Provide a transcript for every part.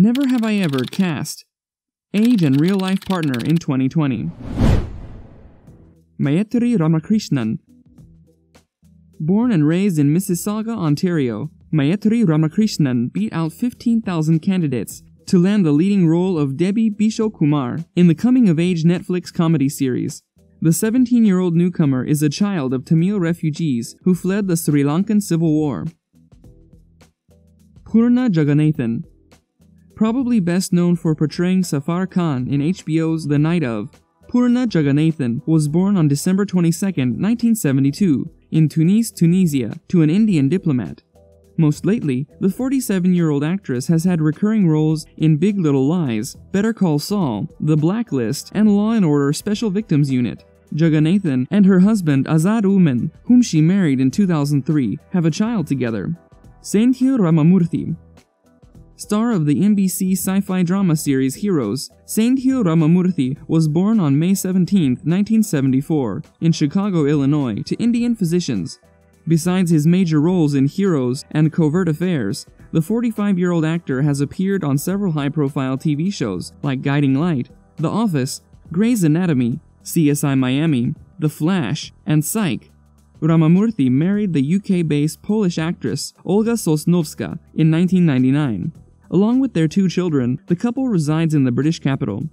Never Have I Ever cast. Age and real life partner in 2020. Maitreyi Ramakrishnan. Born and raised in Mississauga, Ontario, Maitreyi Ramakrishnan beat out 15,000 candidates to land the leading role of Devi Vishwakumar in the coming of age Netflix comedy series. The 17 year old newcomer is a child of Tamil refugees who fled the Sri Lankan Civil War. Poorna Jagannathan. Probably best known for portraying Safar Khan in HBO's The Night of, Poorna Jagannathan was born on December 22, 1972, in Tunis, Tunisia, to an Indian diplomat. Most lately, the 47 year old actress has had recurring roles in Big Little Lies, Better Call Saul, The Blacklist, and Law and Order Special Victims Unit. Jagannathan and her husband Azad Oommen, whom she married in 2003, have a child together. Sendhil Ramamurthy, Star of the NBC sci-fi drama series Heroes, Sendhil Ramamurthy was born on May 17, 1974, in Chicago, Illinois, to Indian physicians. Besides his major roles in Heroes and Covert Affairs, the 45-year-old actor has appeared on several high-profile TV shows like Guiding Light, The Office, Grey's Anatomy, CSI Miami, The Flash, and Psych. Ramamurthy married the UK-based Polish actress Olga Sosnowska in 1999. Along with their two children, the couple resides in the British capital.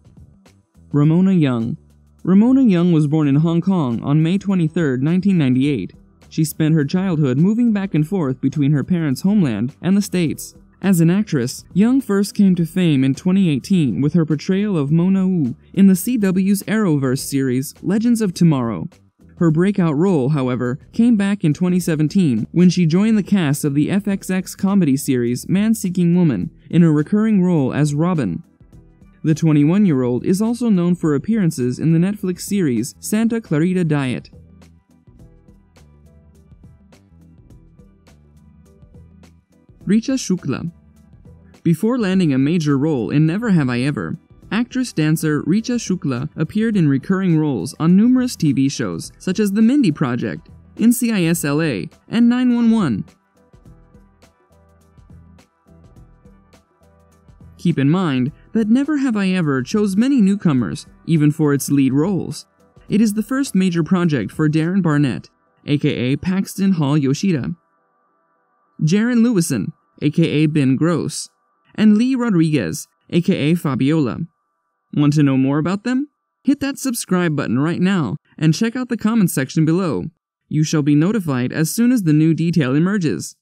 Ramona Young Ramona Young was born in Hong Kong on May 23, 1998. She spent her childhood moving back and forth between her parents' homeland and the States. As an actress, Young first came to fame in 2018 with her portrayal of Mona Wu in the CW's Arrowverse series Legends of Tomorrow. Her breakout role, however, came back in 2017 when she joined the cast of the FXX comedy series Man Seeking Woman in a recurring role as Robin. The 21 year old is also known for appearances in the Netflix series Santa Clarita Diet. Richa Shukla Before landing a major role in Never Have I Ever, Actress dancer Richa Shukla appeared in recurring roles on numerous TV shows such as The Mindy Project, NCIS LA, and 911. Keep in mind that Never Have I Ever chose many newcomers, even for its lead roles. It is the first major project for Darren Barnet, aka Paxton Hall Yoshida, Jaren Lewison, aka Ben Gross, and Lee Rodriguez, aka Fabiola. Want to know more about them? Hit that subscribe button right now and check out the comments section below. You shall be notified as soon as the new detail emerges.